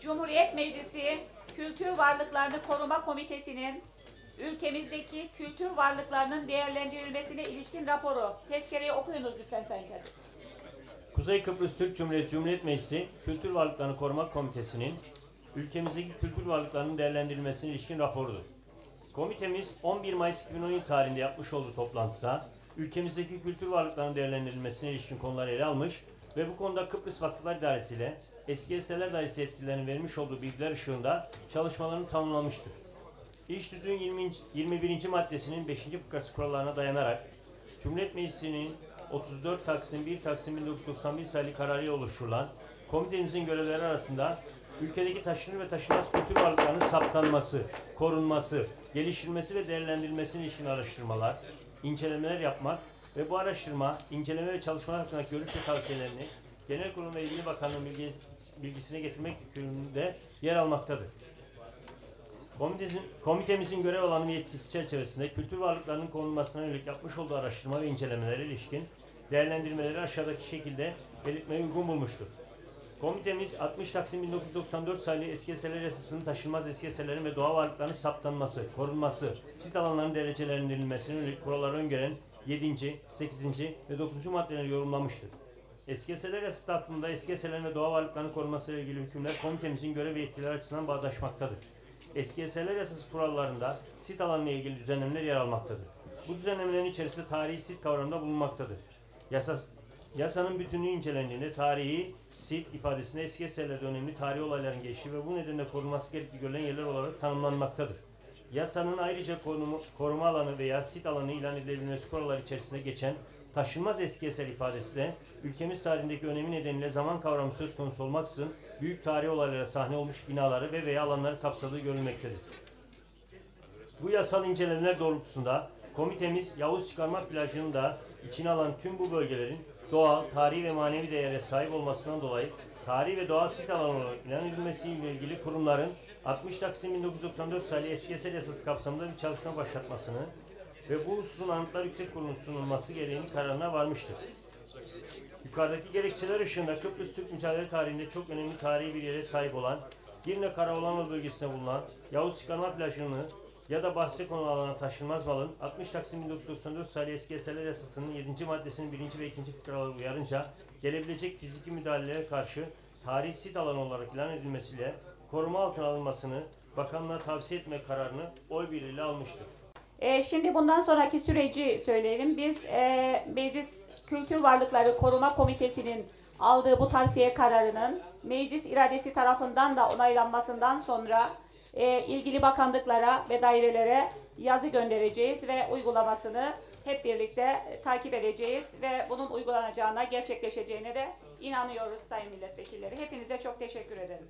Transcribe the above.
Cumhuriyet Meclisi Kültür Varlıklarını Koruma Komitesi'nin ülkemizdeki kültür varlıklarının değerlendirilmesine ilişkin raporu. Tezkereyi okuyunuz lütfen Sayın Kadir. Kuzey Kıbrıs Türk Cumhuriyeti Cumhuriyet Meclisi Kültür Varlıklarını Koruma Komitesi'nin ülkemizdeki kültür varlıklarının değerlendirilmesine ilişkin raporudur. Komitemiz 11 Mayıs 2017 tarihinde yapmış olduğu toplantıda ülkemizdeki kültür varlıklarının değerlendirilmesine ilişkin konuları ele almış ve bu konuda Kıbrıs Vakıflar İdaresi ile Eski Eserler Dairesi yetkililerinin vermiş olduğu bilgiler ışığında çalışmalarını tamamlamıştır. İş Tüzüğün 20. 21. maddesinin 5. fıkrası kurallarına dayanarak Cumhuriyet Meclisi'nin 34 Taksim 1 Taksim 1991 sayılı kararıyla oluşturulan komitemizin görevleri arasında ülkedeki taşınır ve taşınmaz kültür varlıklarının saptanması, korunması, geliştirilmesi ve değerlendirilmesine ilişkin araştırmalar, incelemeler yapmak ve bu araştırma, inceleme ve çalışmalar hakkındaki görüş ve tavsiyelerini Genel Kurul ve ilgili bakanlığın bilgi, bilgisine getirmek yükümlülüğünde yer almaktadır. Komitemizin, komitemizin görev alanı ve yetkisi çerçevesinde kültür varlıklarının korunmasına yönelik yapmış olduğu araştırma ve incelemelere ilişkin değerlendirmeleri aşağıdaki şekilde belirtmeye uygun bulmuştur. Komitemiz 60 Taksim 1994 sayılı eski eserler yasasının taşınmaz eski eserlerin ve doğa varlıklarının saptanması, korunması, sit alanlarının derecelendirilmesine yönelik kuralları öngören 7. 8. ve 9. maddeleri yorumlamıştır. Eski eserler yasası hakkında eski eserlerin ve doğa varlıklarının korunması ile ilgili hükümler komitemizin görev ve yetkileri açısından bağdaşmaktadır. Eski eserler yasası kurallarında sit alanına ilgili düzenlemeler yer almaktadır. Bu düzenlemelerin içerisinde tarihi sit kavramında bulunmaktadır. Yasa, yasanın bütünlüğü incelendiğinde tarihi sit ifadesinde eski eserlerde önemli tarihi olayların geçtiği ve bu nedenle korunması gerektiği görülen yerler olarak tanımlanmaktadır. Yasanın ayrıca korumu, koruma alanı veya sit alanı ilan edilebilmesi kuralları içerisinde geçen taşınmaz eski eser ifadesi de ülkemiz tarihindeki önemi nedeniyle zaman kavramı söz konusu olmaksızın büyük tarihi olaylara sahne olmuş binaları ve veya alanları kapsadığı görülmektedir. Bu yasal incelemeler doğrultusunda komitemiz Yavuz Çıkarma Plajı'nı da içine alan tüm bu bölgelerin doğal, tarihi ve manevi değere sahip olmasından dolayı tarihi ve doğal sit alanı olarak ilan edilmesiyle ilgili kurumların 60 Taksim 1994 sayılı eski eser yasası kapsamında bir çalışma başlatmasını ve bu hususun Anıtlar Yüksek Kurulu'nun sunulması gereğini kararına varmıştır. Yukarıdaki gerekçeler ışığında Kıbrıs Türk mücadele tarihinde çok önemli tarihi bir yere sahip olan Girne Karaoğlanlı bölgesinde bulunan Yavuz Çıkarma Plajı'nı ya da bahse konu alana taşınmaz malın 60 Taksim 1994 sayılı eski eserler yasasının 7. maddesinin 1. ve 2. fıkraları uyarınca gelebilecek fiziki müdahalelere karşı tarihi sit alanı olarak ilan edilmesiyle koruma altına alınmasını bakanlığa tavsiye etme kararını oy birliğiyle almıştır. Ee, şimdi bundan sonraki süreci söyleyelim. Biz e, Meclis Kültür Varlıkları Koruma Komitesi'nin aldığı bu tavsiye kararının meclis iradesi tarafından da onaylanmasından sonra e, ilgili bakanlıklara ve dairelere yazı göndereceğiz ve uygulamasını hep birlikte e, takip edeceğiz ve bunun uygulanacağına, gerçekleşeceğine de inanıyoruz sayın milletvekilleri. Hepinize çok teşekkür ederim.